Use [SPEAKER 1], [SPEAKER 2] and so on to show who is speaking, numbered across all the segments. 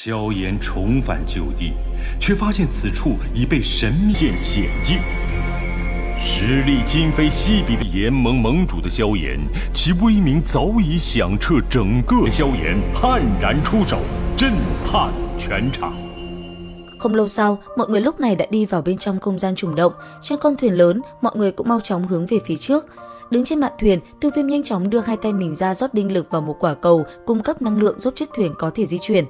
[SPEAKER 1] 萧炎重返旧地，却发现此处已被神秘见险境。实力今非昔比的炎盟盟主的萧炎，其威名早已响彻整个。萧炎悍然出手，震撼全场。
[SPEAKER 2] Không lâu sau, mọi người lúc này đã đi vào bên trong không gian trùng động. Trên con thuyền lớn, mọi người cũng mau chóng hướng về phía trước. Đứng trên mạn thuyền, Tiêu Viêm nhanh chóng đưa hai tay mình ra rót đinh lực vào một quả cầu, cung cấp năng lượng giúp chiếc thuyền có thể di chuyển.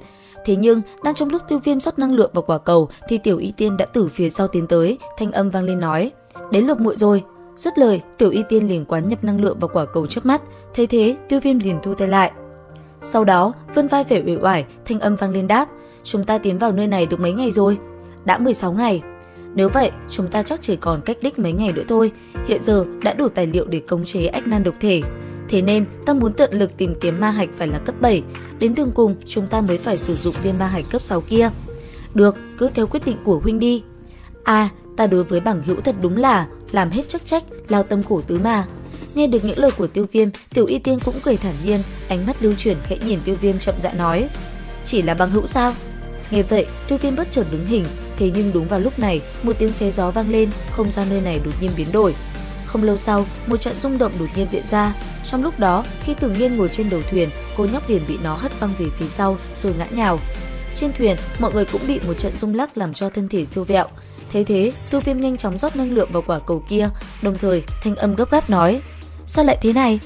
[SPEAKER 2] Thế nhưng, đang trong lúc Tiêu Viêm rót năng lượng vào quả cầu thì Tiểu Y Tiên đã từ phía sau tiến tới, thanh âm vang lên nói: "Đến lượt muội rồi." Dứt lời, Tiểu Y Tiên liền quán nhập năng lượng vào quả cầu trước mắt, thấy thế, Tiêu Viêm liền thu tay lại. Sau đó, vươn vai vẻ uể oải, thanh âm vang lên đáp: "Chúng ta tiến vào nơi này được mấy ngày rồi?" "Đã 16 ngày." Nếu vậy, chúng ta chắc chỉ còn cách đích mấy ngày nữa thôi. Hiện giờ đã đủ tài liệu để khống chế ách nan độc thể. Thế nên, ta muốn tận lực tìm kiếm ma hạch phải là cấp 7. Đến đường cùng, chúng ta mới phải sử dụng viên ma hạch cấp 6 kia. Được, cứ theo quyết định của huynh đi. À, ta đối với bằng hữu thật đúng là làm hết chức trách, lao tâm khổ tứ mà. Nghe được những lời của tiêu viêm, tiểu y tiên cũng cười thản nhiên, ánh mắt lưu chuyển khẽ nhìn tiêu viêm chậm rãi nói. Chỉ là bằng hữu sao? Nghe vậy, tiêu viêm bất chợt đứng hình, thế nhưng đúng vào lúc này, một tiếng xé gió vang lên, không gian nơi này đột nhiên biến đổi. Không lâu sau, một trận rung động đột nhiên diễn ra. Trong lúc đó, khi Tử Nhiên ngồi trên đầu thuyền, cô nhóc liền bị nó hất văng về phía sau rồi ngã nhào. Trên thuyền, mọi người cũng bị một trận rung lắc làm cho thân thể siêu vẹo. Thế thế, Tu Viêm nhanh chóng rót năng lượng vào quả cầu kia, đồng thời thanh âm gấp gáp nói: "Sao lại thế này?"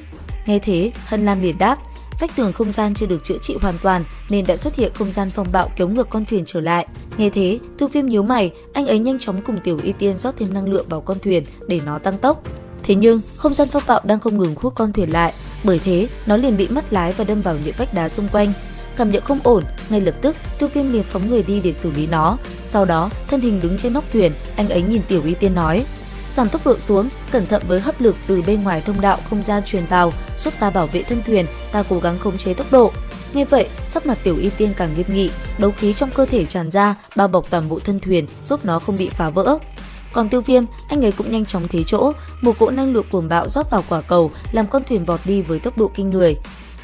[SPEAKER 2] Nghe thế, Hân Lam liền đáp: vách tường không gian chưa được chữa trị hoàn toàn nên đã xuất hiện không gian phong bạo kéo ngược con thuyền trở lại. Nghe thế, thu Viêm nhíu mày, anh ấy nhanh chóng cùng Tiểu Y Tiên rót thêm năng lượng vào con thuyền để nó tăng tốc. Thế nhưng, không gian phong bạo đang không ngừng hút con thuyền lại, bởi thế nó liền bị mất lái và đâm vào những vách đá xung quanh. Cảm nhận không ổn, ngay lập tức thu Viêm liền phóng người đi để xử lý nó. Sau đó, thân hình đứng trên nóc thuyền, anh ấy nhìn Tiểu Y Tiên nói: giảm tốc độ xuống, cẩn thận với hấp lực từ bên ngoài thông đạo không gian truyền vào, giúp ta bảo vệ thân thuyền, ta cố gắng khống chế tốc độ. Nghe vậy, sắc mặt Tiểu Y Tiên càng nghiêm nghị, đấu khí trong cơ thể tràn ra, bao bọc toàn bộ thân thuyền, giúp nó không bị phá vỡ. Còn Tiêu Viêm, anh ấy cũng nhanh chóng thế chỗ, một cỗ năng lượng cuồng bạo rót vào quả cầu, làm con thuyền vọt đi với tốc độ kinh người.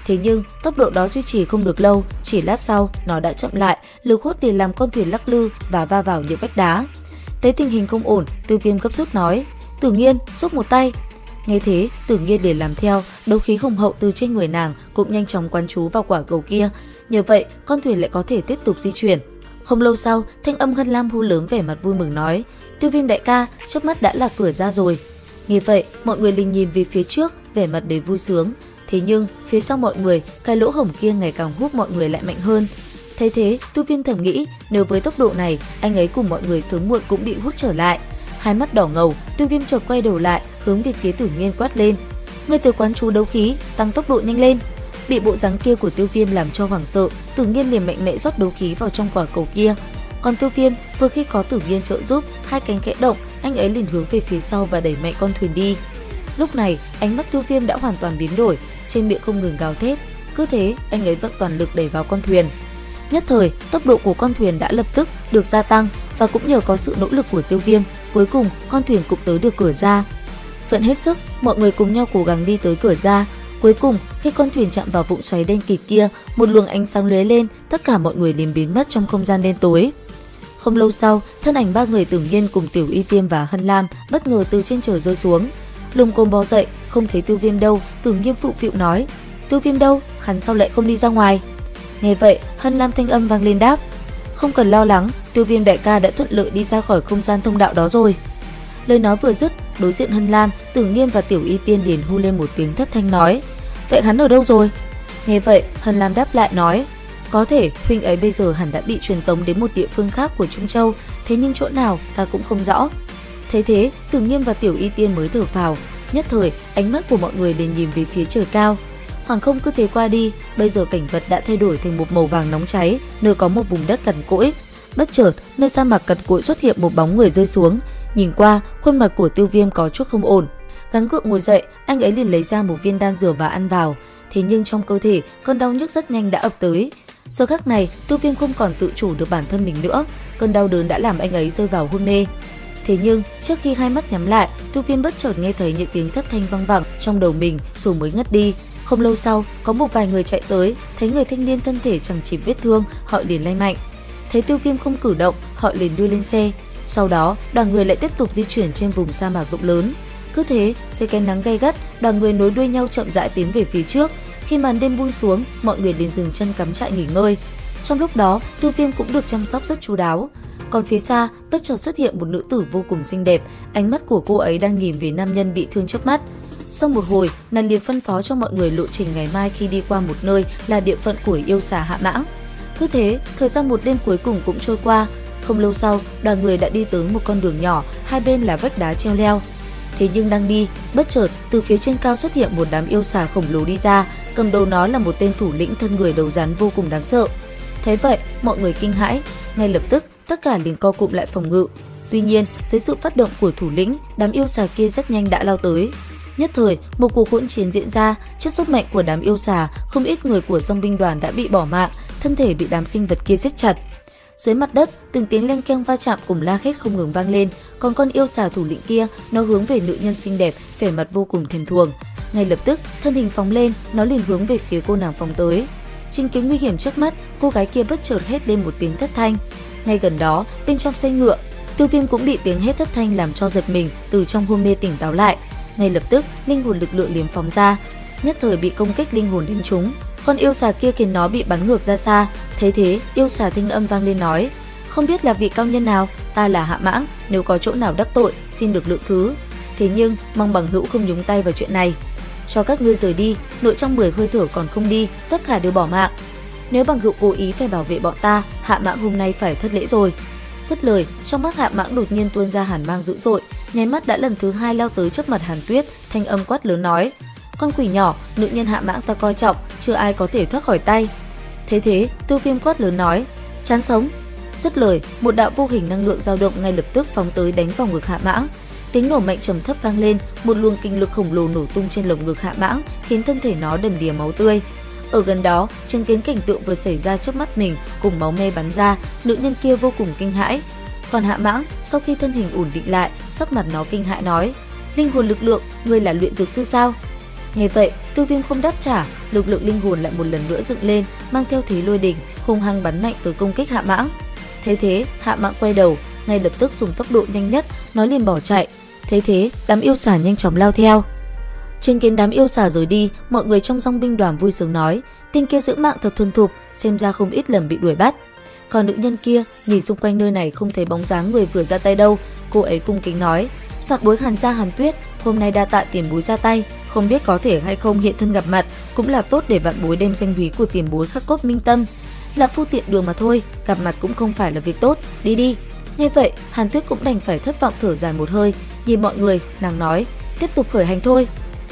[SPEAKER 2] Thế nhưng, tốc độ đó duy trì không được lâu, chỉ lát sau, nó đã chậm lại, lực hút liền làm con thuyền lắc lư và va vào những vách đá. Thấy tình hình không ổn, Tư Viêm gấp rút nói: "Tử Nghiên, giúp một tay." Nghe thế, Tử Nghiên để làm theo, đấu khí hùng hậu từ trên người nàng cũng nhanh chóng quán chú vào quả cầu kia, nhờ vậy con thuyền lại có thể tiếp tục di chuyển. Không lâu sau, thanh âm ngân Lam hú lớn vẻ mặt vui mừng nói: "Tiêu Viêm đại ca, trước mắt đã là cửa ra rồi." Nghe vậy, mọi người liền nhìn về phía trước, vẻ mặt đầy vui sướng. Thế nhưng, phía sau mọi người, cái lỗ hổng kia ngày càng hút mọi người lại mạnh hơn. Thế thế, Tu Viêm thầm nghĩ, nếu với tốc độ này, anh ấy cùng mọi người sớm muộn cũng bị hút trở lại. Hai mắt đỏ ngầu, Tu Viêm chợt quay đầu lại, hướng về phía Tử Nghiên quát lên. Người từ quán chú đấu khí, tăng tốc độ nhanh lên. Bị bộ dáng kia của Tiêu Viêm làm cho hoảng sợ, Tử Nghiên liền mạnh mẽ rót đấu khí vào trong quả cầu kia. Còn Tiêu Viêm, vừa khi có Tử Nghiên trợ giúp, hai cánh khẽ động, anh ấy liền hướng về phía sau và đẩy mạnh con thuyền đi. Lúc này, ánh mắt Tiêu Viêm đã hoàn toàn biến đổi, trên miệng không ngừng gào thét. Cứ thế, anh ấy vẫn toàn lực đẩy vào con thuyền. Nhất thời, tốc độ của con thuyền đã lập tức được gia tăng và cũng nhờ có sự nỗ lực của tiêu viêm, cuối cùng con thuyền cũng tới được cửa ra. Vẫn hết sức, mọi người cùng nhau cố gắng đi tới cửa ra. Cuối cùng, khi con thuyền chạm vào vũng xoáy đen kịt kia, một luồng ánh sáng lóe lên, tất cả mọi người liền biến mất trong không gian đen tối. Không lâu sau, thân ảnh ba người tưởng nhiên cùng Tiểu Y Tiêm và Hân Lam bất ngờ từ trên trời rơi xuống. Lùng côn bò dậy, không thấy tiêu viêm đâu, tưởng nghiêm phụ phịu nói. Tiêu viêm đâu, hắn sao lại không đi ra ngoài? Nghe vậy, Hân Lam thanh âm vang lên đáp. Không cần lo lắng, tiêu viêm đại ca đã thuận lợi đi ra khỏi không gian thông đạo đó rồi. Lời nói vừa dứt, đối diện Hân Lam, Tử Nghiêm và Tiểu Y Tiên liền hu lên một tiếng thất thanh nói. Vậy hắn ở đâu rồi? Nghe vậy, Hân Lam đáp lại nói. Có thể huynh ấy bây giờ hẳn đã bị truyền tống đến một địa phương khác của Trung Châu, thế nhưng chỗ nào ta cũng không rõ. Thế thế, Tử Nghiêm và Tiểu Y Tiên mới thở phào, nhất thời ánh mắt của mọi người liền nhìn về phía trời cao. Hoàng không cứ thế qua đi, bây giờ cảnh vật đã thay đổi thành một màu vàng nóng cháy, nơi có một vùng đất cằn cỗi. Bất chợt, nơi sa mạc cằn cỗi xuất hiện một bóng người rơi xuống. Nhìn qua, khuôn mặt của Tiêu Viêm có chút không ổn. Gắng gượng ngồi dậy, anh ấy liền lấy ra một viên đan dược và ăn vào. Thế nhưng trong cơ thể, cơn đau nhức rất nhanh đã ập tới. Giờ khắc này, Tiêu Viêm không còn tự chủ được bản thân mình nữa, cơn đau đớn đã làm anh ấy rơi vào hôn mê. Thế nhưng, trước khi hai mắt nhắm lại, Tiêu Viêm bất chợt nghe thấy những tiếng thất thanh vang vẳng trong đầu mình rồi mới ngất đi. Không lâu sau, có một vài người chạy tới, thấy người thanh niên thân thể chẳng chịp vết thương, họ liền lay mạnh. Thấy tiêu viêm không cử động, họ liền đưa lên xe. Sau đó, đoàn người lại tiếp tục di chuyển trên vùng sa mạc rộng lớn. Cứ thế, xe cái nắng gay gắt, đoàn người nối đuôi nhau chậm rãi tiến về phía trước. Khi màn đêm buông xuống, mọi người liền dừng chân cắm trại nghỉ ngơi. Trong lúc đó, tiêu viêm cũng được chăm sóc rất chú đáo. Còn phía xa, bất chợt xuất hiện một nữ tử vô cùng xinh đẹp, ánh mắt của cô ấy đang nhìn về nam nhân bị thương trước mắt. Sau một hồi, Nàn liền phân phó cho mọi người lộ trình ngày mai khi đi qua một nơi là địa phận của yêu xà hạ mãng. Cứ thế, thời gian một đêm cuối cùng cũng trôi qua. Không lâu sau, đoàn người đã đi tới một con đường nhỏ, hai bên là vách đá treo leo. Thế nhưng đang đi, bất chợt từ phía trên cao xuất hiện một đám yêu xà khổng lồ đi ra, cầm đầu nó là một tên thủ lĩnh thân người đầu rắn vô cùng đáng sợ. thế vậy, mọi người kinh hãi, ngay lập tức tất cả liền co cụm lại phòng ngự. Tuy nhiên, dưới sự phát động của thủ lĩnh, đám yêu xà kia rất nhanh đã lao tới. Nhất thời, một cuộc hỗn chiến diễn ra, trước sức mạnh của đám yêu xà, không ít người của dòng binh đoàn đã bị bỏ mạng, thân thể bị đám sinh vật kia giết chặt. Dưới mặt đất, từng tiếng len keng va chạm cùng la hét không ngừng vang lên, còn con yêu xà thủ lĩnh kia, nó hướng về nữ nhân xinh đẹp, vẻ mặt vô cùng thèm thuồng. Ngay lập tức, thân hình phóng lên, nó liền hướng về phía cô nàng phóng tới. Chính kiến nguy hiểm trước mắt, cô gái kia bất chợt hét lên một tiếng thất thanh. Ngay gần đó, bên trong xe ngựa, Tiêu Viêm cũng bị tiếng hét thất thanh làm cho giật mình, từ trong hôn mê tỉnh táo lại. Ngay lập tức, linh hồn lực lượng liền phóng ra, nhất thời bị công kích linh hồn đánh trúng. Con yêu xà kia khiến nó bị bắn ngược ra xa. Thế thế, yêu xà thanh âm vang lên nói: "Không biết là vị cao nhân nào, ta là Hạ Mãng, nếu có chỗ nào đắc tội, xin được lượng thứ. Thế nhưng, mong bằng hữu không nhúng tay vào chuyện này." cho các ngươi rời đi, nội trong 10 hơi thở còn không đi, tất cả đều bỏ mạng. Nếu bằng hữu cố ý phải bảo vệ bọn ta, hạ mãng hôm nay phải thất lễ rồi. Dứt lời, trong mắt hạ mãng đột nhiên tuôn ra hàn mang dữ dội, nháy mắt đã lần thứ hai lao tới trước mặt hàn tuyết, thanh âm quát lớn nói. Con quỷ nhỏ, nữ nhân hạ mãng ta coi trọng, chưa ai có thể thoát khỏi tay. Thế thế, tiêu viêm quát lớn nói, chán sống. Dứt lời, một đạo vô hình năng lượng dao động ngay lập tức phóng tới đánh vào ngực hạ mãng, Tiếng nổ mạnh trầm thấp vang lên, một luồng kinh lực khổng lồ nổ tung trên lồng ngực Hạ Mãng, khiến thân thể nó đầm đìa máu tươi. Ở gần đó, chứng kiến cảnh tượng vừa xảy ra trước mắt mình cùng máu me bắn ra, nữ nhân kia vô cùng kinh hãi. Còn Hạ Mãng, sau khi thân hình ổn định lại, sắc mặt nó kinh hãi nói: "Linh hồn lực lượng, ngươi là luyện dược sư sao?" Nghe vậy, Tiêu Viêm không đáp trả, lực lượng linh hồn lại một lần nữa dựng lên, mang theo thế lôi đỉnh, hung hăng bắn mạnh tới công kích Hạ Mãng. Thế thế, Hạ Mãng quay đầu, ngay lập tức dùng tốc độ nhanh nhất, nó liền bỏ chạy, Thế thế, đám yêu xà nhanh chóng lao theo. Chứng kiến đám yêu xà rời đi, mọi người trong dòng binh đoàn vui sướng nói, tên kia giữ mạng thật thuần thục, xem ra không ít lần bị đuổi bắt. Còn nữ nhân kia, nhìn xung quanh nơi này không thấy bóng dáng người vừa ra tay đâu, cô ấy cung kính nói, phạt bối hàn gia hàn tuyết, hôm nay đa tạ tiền bối ra tay, không biết có thể hay không hiện thân gặp mặt, cũng là tốt để vạn bối đem danh quý của tiền bối khắc cốt minh tâm. Là phu tiện đường mà thôi, gặp mặt cũng không phải là việc tốt, đi đi. Nghe vậy, Hàn Tuyết cũng đành phải thất vọng thở dài một hơi, Nhìn mọi người, nàng nói, tiếp tục khởi hành thôi.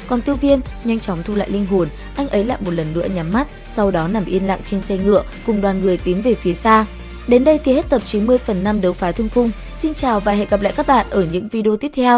[SPEAKER 2] Còn tiêu viêm nhanh chóng thu lại linh hồn, anh ấy lại một lần nữa nhắm mắt, sau đó nằm yên lặng trên xe ngựa cùng đoàn người tiến về phía xa. Đến đây thì hết tập 90 phần 5 đấu phá thương khung Xin chào và hẹn gặp lại các bạn ở những video tiếp theo.